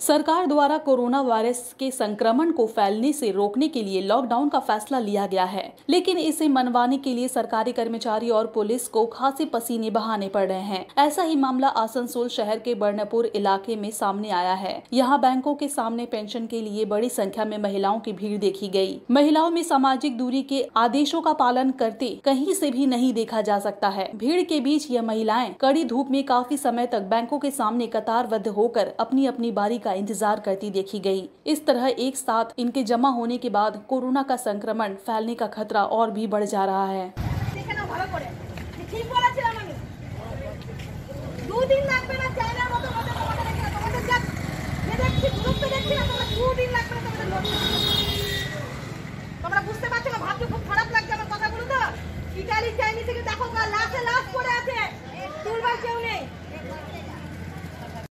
सरकार द्वारा corona virus के संक्रमण को फैलने से रोकने के लिए लॉकडाउन का फैसला लिया गया है। लेकिन इसे मनवाने के लिए सरकारी कर्मचारी और पुलिस को खासी पसीने बहाने पड़ रहे हैं। ऐसा ही मामला आसनसोल शहर के बर्णपुर इलाके में सामने आया है। यहाँ बैंकों के सामने पेंशन के लिए बड़ी संख्या में महिलाओं की भीड़ देखी गई महिलाओं में सामाजिक दूरी के आदेशों का पालन करते कहीं से भी नहीं देखा जा सकता है। भीड़ के बीच यह महिलाएँ कड़ी धूप में काफ़ी समय तक बैंकों के सामने कतारबद्ध होकर अपनी अपनी बारी का का इंतज़ार करती देखी गई। इस तरह एक साथ इनके जमा होने के बाद कोरोना का संक्रमण फैलने का खतरा और भी बढ़ जा रहा है। তোমরা বুঝতে পারছো না ভাবছো খুব খারাপ লাগছে আমার কথাগুলো তো ইটালি চাইনি থেকে দেখো